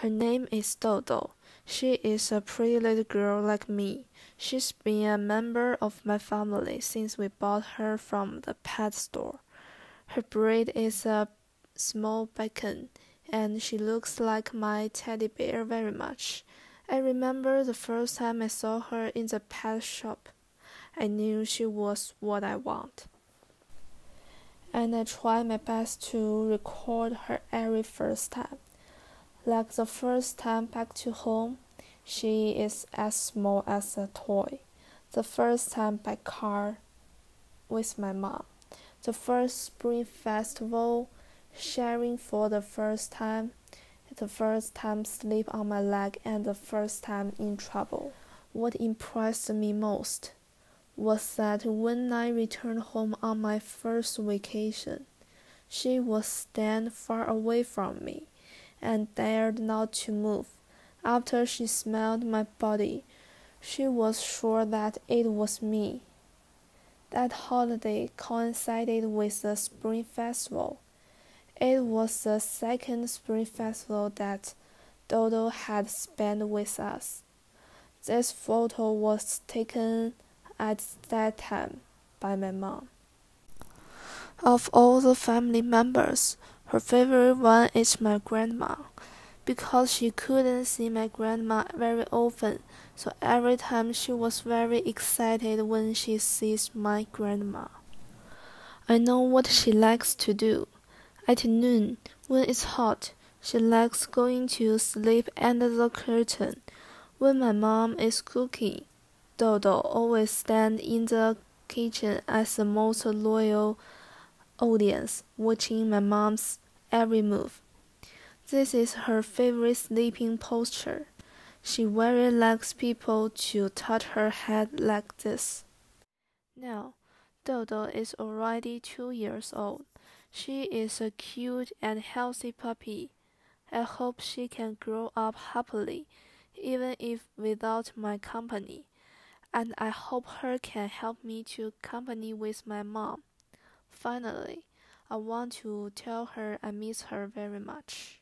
Her name is DouDou. She is a pretty little girl like me. She's been a member of my family since we bought her from the pet store. Her breed is a small bacon, and she looks like my teddy bear very much. I remember the first time I saw her in the pet shop. I knew she was what I want. And I tried my best to record her every first time. Like the first time back to home, she is as small as a toy. The first time by car with my mom. The first spring festival sharing for the first time. The first time sleep on my leg and the first time in trouble. What impressed me most was that when I returned home on my first vacation, she was stand far away from me and dared not to move. After she smelled my body, she was sure that it was me. That holiday coincided with the Spring Festival. It was the second Spring Festival that DouDou had spent with us. This photo was taken at that time by my mom. Of all the family members, her favorite one is my grandma, because she couldn't see my grandma very often, so every time she was very excited when she sees my grandma. I know what she likes to do. At noon, when it's hot, she likes going to sleep under the curtain. When my mom is cooking, DouDou always stands in the kitchen as the most loyal audience, watching my mom's every move. This is her favorite sleeping posture. She very likes people to touch her head like this. Now, DouDou is already two years old. She is a cute and healthy puppy. I hope she can grow up happily, even if without my company and I hope her can help me to company with my mom. Finally, I want to tell her I miss her very much.